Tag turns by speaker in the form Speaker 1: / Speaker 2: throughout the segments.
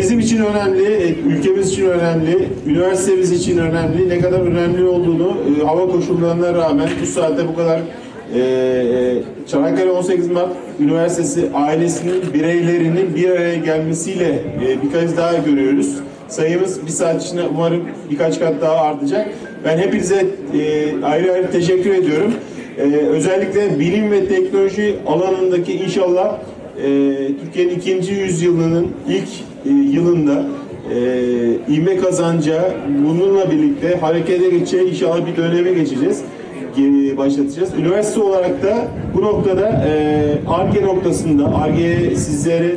Speaker 1: bizim için önemli, e, ülkemiz için önemli, üniversitemiz için önemli, ne kadar önemli olduğunu e, hava koşullarına rağmen bu saatte bu kadar e, Çanakkale 18 Mart Üniversitesi ailesinin bireylerinin bir araya gelmesiyle e, bir kez daha görüyoruz. Sayımız bir saat içinde umarım birkaç kat daha artacak. Ben hepinize ayrı ayrı teşekkür ediyorum. Özellikle bilim ve teknoloji alanındaki inşallah Türkiye'nin ikinci yüzyılının ilk e, yılında e, ivme kazanca bununla birlikte harekete geçeceği inşallah bir döneme geçeceğiz. e, başlatacağız. Üniversite olarak da bu noktada ARGE noktasında ARGE sizleri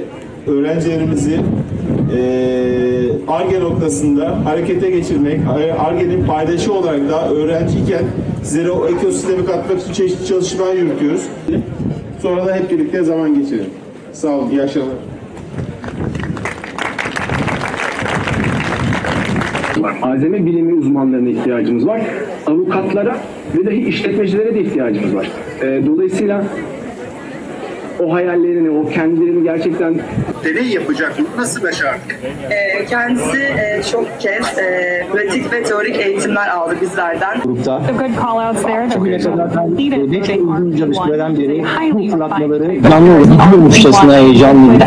Speaker 1: öğrencilerimizi ARGE noktasında harekete geçirmek, ARGE'nin paydaşı olarak da öğrenciyken sizlere o ekosistemi katmak için çeşitli çalışmalar yürütüyoruz. Sonra da hep birlikte zaman geçirelim. Sağ olun, iyi akşamlar.
Speaker 2: Malzeme bilimi uzmanlarına ihtiyacımız var. Avukatlara ve dahi işletmecilere de ihtiyacımız var. Ee, dolayısıyla o hayallerini, o kendilerini gerçekten
Speaker 1: Deney yapacak nasıl başardık?
Speaker 3: Ee, Kendisi e, çok kez e, pratik ve teorik eğitimler aldı bizlerden.
Speaker 2: grupta
Speaker 4: completed
Speaker 2: ne çok uzunca bir süreden beri bu fırlatmaları canlı olarak izliyormuşçasına heyecanlıyım.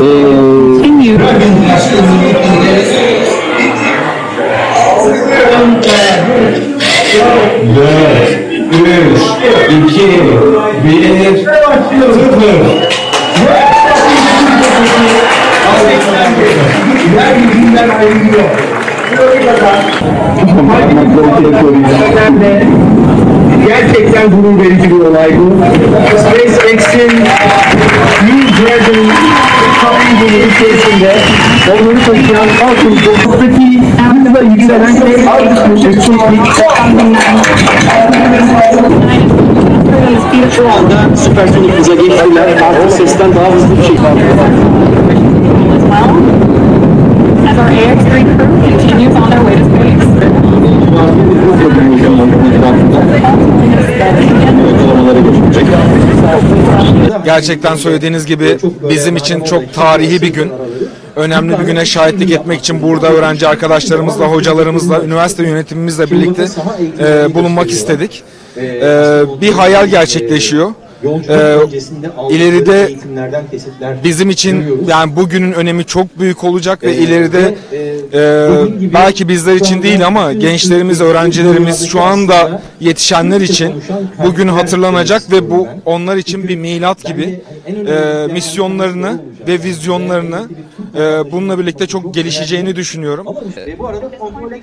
Speaker 4: the oxygen
Speaker 5: üç, iki, bir, sıfır.
Speaker 2: Gerçekten gurur verici bir olay bu. SpaceX'in New Dragon kabini içerisinde onları taşıyan altın topraktaki hızla yükselen şey şu anda süpersonik hıza geçtiler. Artık sesten daha hızlı bir şekilde.
Speaker 4: as well as our AX3 crew continues on their way to space.
Speaker 6: Gerçekten söylediğiniz gibi bizim için çok tarihi bir gün. Önemli bir güne şahitlik etmek için burada öğrenci arkadaşlarımızla, hocalarımızla, üniversite yönetimimizle birlikte e, bulunmak istedik. E, bir hayal gerçekleşiyor. E, ileride bizim için yani bugünün önemi çok büyük olacak ve ileride e, belki bizler için değil ama gençlerimiz, öğrencilerimiz şu anda yetişenler için bugün hatırlanacak ve bu onlar için bir milat gibi e, misyonlarını ve vizyonlarını e, bununla birlikte çok gelişeceğini düşünüyorum.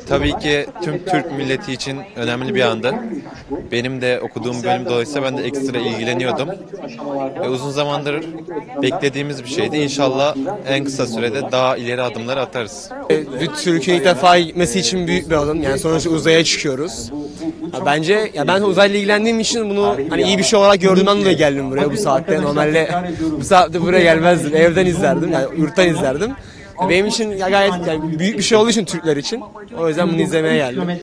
Speaker 7: Tabii ki tüm Türk milleti için önemli bir andı. Benim de okuduğum bölüm dolayısıyla ben de ekstra ilgileniyordum. Ve uzun zamandır beklediğimiz bir şeydi. İnşallah en kısa sürede daha ileri adımlar atarız.
Speaker 8: Bir Türkiye ilk defa gitmesi için büyük bir adım. Yani sonuçta uzaya çıkıyoruz. Ya bence ya ben uzayla ilgilendiğim için bunu hani iyi bir şey olarak gördüğümden dolayı geldim buraya bu saatte. Normalde bu saatte buraya gelmezdim. Evden izlerdim. Yani yurttan izlerdim. Benim için ya gayet yani büyük bir şey olduğu için Türkler için. O yüzden bunu izlemeye geldim.